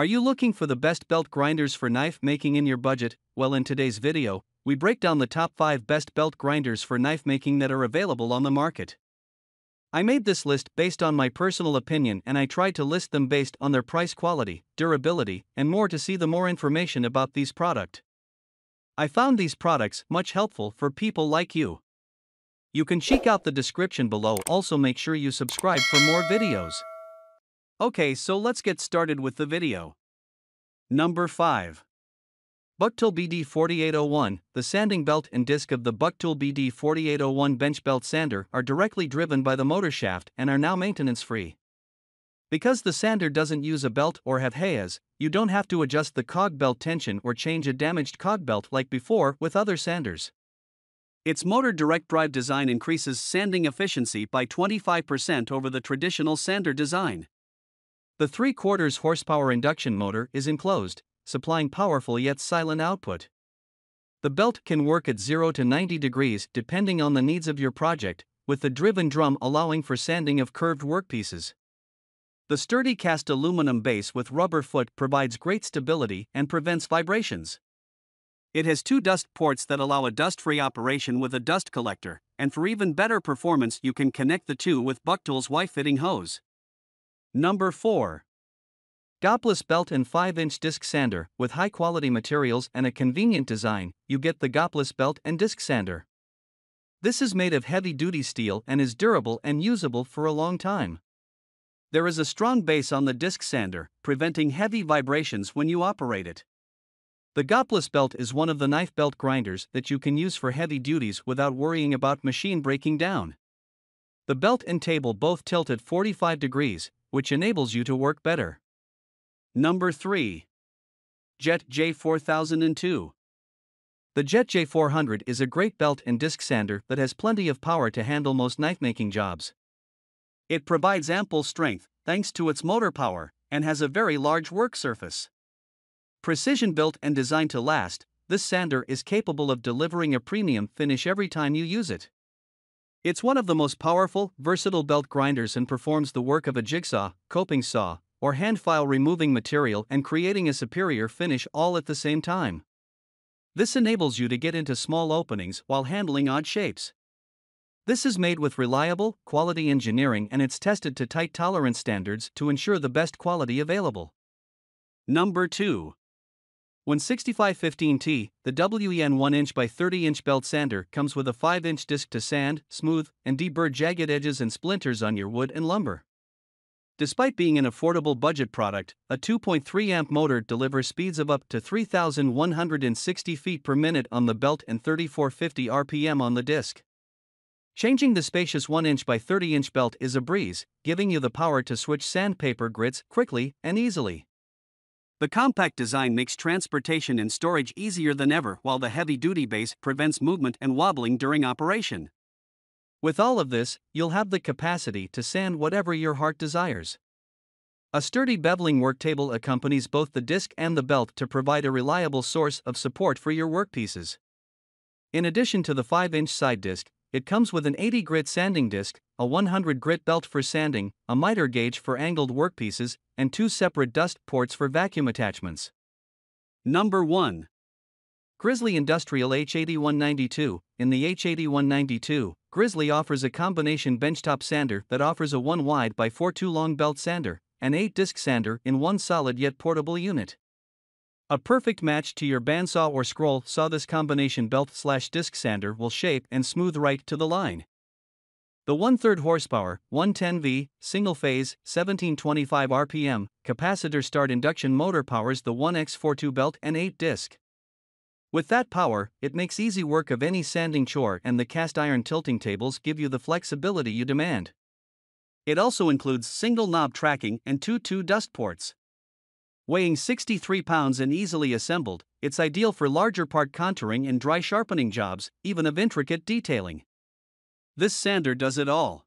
Are you looking for the best belt grinders for knife making in your budget? Well, in today's video, we break down the top 5 best belt grinders for knife making that are available on the market. I made this list based on my personal opinion and I tried to list them based on their price quality, durability, and more to see the more information about these product. I found these products much helpful for people like you. You can check out the description below also make sure you subscribe for more videos. Okay so let's get started with the video. Number 5. Bucktool BD4801 The sanding belt and disc of the Bucktool BD4801 bench belt sander are directly driven by the motor shaft and are now maintenance free. Because the sander doesn't use a belt or have HAYAS, you don't have to adjust the cog belt tension or change a damaged cog belt like before with other sanders. Its motor direct drive design increases sanding efficiency by 25% over the traditional sander design. The 3 quarters horsepower induction motor is enclosed, supplying powerful yet silent output. The belt can work at 0 to 90 degrees depending on the needs of your project, with the driven drum allowing for sanding of curved workpieces. The sturdy cast aluminum base with rubber foot provides great stability and prevents vibrations. It has two dust ports that allow a dust free operation with a dust collector, and for even better performance, you can connect the two with Bucktool's Y fitting hose. Number 4. Goplus belt and 5-inch disc sander, with high-quality materials and a convenient design, you get the Goplus belt and disc sander. This is made of heavy-duty steel and is durable and usable for a long time. There is a strong base on the disc sander, preventing heavy vibrations when you operate it. The Goplus belt is one of the knife belt grinders that you can use for heavy duties without worrying about machine breaking down. The belt and table both tilt at 45 degrees, which enables you to work better. Number 3. Jet J4002. The Jet J400 is a great belt and disc sander that has plenty of power to handle most knife making jobs. It provides ample strength thanks to its motor power and has a very large work surface. Precision built and designed to last, this sander is capable of delivering a premium finish every time you use it. It's one of the most powerful, versatile belt grinders and performs the work of a jigsaw, coping saw, or hand file removing material and creating a superior finish all at the same time. This enables you to get into small openings while handling odd shapes. This is made with reliable, quality engineering and it's tested to tight tolerance standards to ensure the best quality available. Number 2. WEN 6515T, the WEN 1 inch by 30 inch belt sander comes with a 5 inch disc to sand, smooth, and deburr jagged edges and splinters on your wood and lumber. Despite being an affordable budget product, a 2.3 amp motor delivers speeds of up to 3,160 feet per minute on the belt and 3450 RPM on the disc. Changing the spacious 1 inch by 30 inch belt is a breeze, giving you the power to switch sandpaper grits quickly and easily. The compact design makes transportation and storage easier than ever while the heavy duty base prevents movement and wobbling during operation. With all of this, you'll have the capacity to sand whatever your heart desires. A sturdy beveling work table accompanies both the disc and the belt to provide a reliable source of support for your workpieces. In addition to the 5 inch side disc, it comes with an 80 grit sanding disc, a 100 grit belt for sanding, a miter gauge for angled workpieces, and two separate dust ports for vacuum attachments. Number 1. Grizzly Industrial H8192. In the H8192, Grizzly offers a combination benchtop sander that offers a 1 wide by 4 2 long belt sander, an 8 disc sander in one solid yet portable unit. A perfect match to your bandsaw or scroll saw this combination belt slash disc sander will shape and smooth right to the line. The 1 3 horsepower, 110V, single phase, 1725 RPM, capacitor start induction motor powers the 1X42 belt and 8 disc. With that power, it makes easy work of any sanding chore, and the cast iron tilting tables give you the flexibility you demand. It also includes single knob tracking and two 2 dust ports. Weighing 63 pounds and easily assembled, it's ideal for larger part contouring and dry sharpening jobs, even of intricate detailing. This sander does it all.